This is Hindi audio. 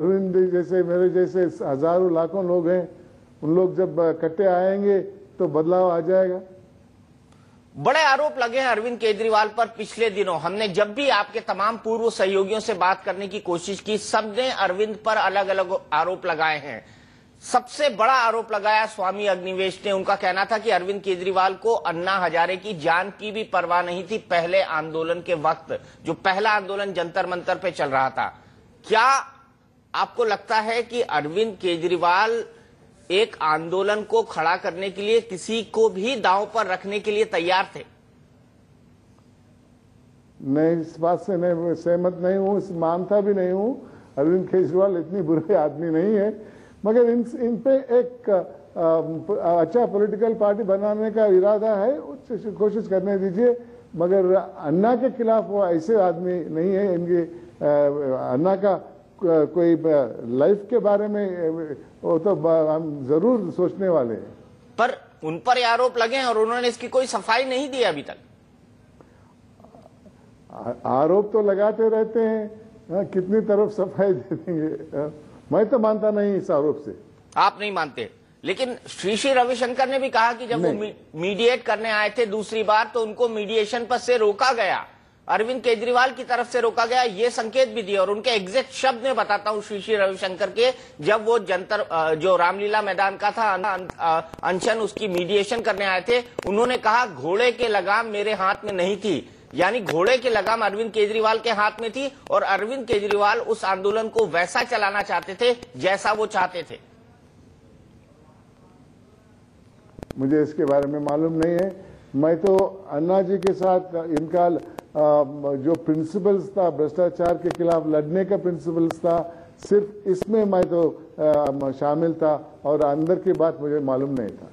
अरविंद जैसे मेरे जैसे हज़ारों लाखों लोग हैं, उन लोग जब इकट्ठे आएँगे तो बदलाव आ जाएगा। बड़े आरोप लगे हैं अरविंद केजरीवाल पर पिछले दिनों। हमने जब भी आपके तमाम पूर्व सहयोगियों से बात करने की कोशिश की, सबने अरविंद पर अलग अलग आरोप लगाए हैं। सबसे बड़ा आरोप लगाया स्वामी अग्निवेश ने। उनका कहना था कि अरविंद केजरीवाल को अन्ना हजारे की जान की भी परवाह नहीं थी पहले आंदोलन के वक्त, जो पहला आंदोलन जंतर मंतर पे चल रहा था। क्या आपको लगता है कि अरविंद केजरीवाल एक आंदोलन को खड़ा करने के लिए किसी को भी दांव पर रखने के लिए तैयार थे? मैं इस बात से नहीं सहमत नहीं हूँ मानता भी नहीं हूँ। अरविंद केजरीवाल इतनी बुरे आदमी नहीं है। मगर इन इन पे एक आ, अच्छा पॉलिटिकल पार्टी बनाने का इरादा है कोशिश करने दीजिए। मगर अन्ना के खिलाफ वो ऐसे आदमी नहीं है इनके अन्ना का कोई लाइफ के बारे में वो तो हम ज़रूर सोचने वाले हैं। पर उन पर आरोप लगे हैं और उन्होंने इसकी कोई सफ़ाई नहीं दी अभी तक। आरोप तो लगाते रहते हैं हाँ, कितनी तरफ़ सफ़ाई दे देंगे हाँ, मैं तो मानता नहीं इस आरोप से। आप नहीं मानते। लेकिन श्री श्री रविशंकर ने भी कहा कि जब वो मीडिएट करने आए थे दूसरी बार तो उनको मीडिएशन पर से रोका गया। अरविंद केजरीवाल की तरफ़ से रोका गया, ये संकेत भी दिया और उनके एग्जैक्ट शब्द में बताता हूँ श्री श्री रविशंकर के, जब वो जंतर जो रामलीला मैदान का था अनशन, उसकी मीडिएशन करने आए थे, उन्होंने कहा, घोड़े के लगाम मेरे हाथ में नहीं थी। यानी घोड़े की लगाम अरविंद केजरीवाल के हाथ में थी, और अरविंद केजरीवाल उस आंदोलन को वैसा चलाना चाहते थे, जैसा वो चाहते थे। मुझे इसके बारे में मालूम नहीं है मैं तो अन्ना जी के साथ इनका जो प्रिंसिपल्स था, भ्रष्टाचार के खिलाफ लड़ने का प्रिंसिपल्स था, सिर्फ़ इसमें मैं तो शामिल था और अंदर की बात मुझे मालूम नहीं था।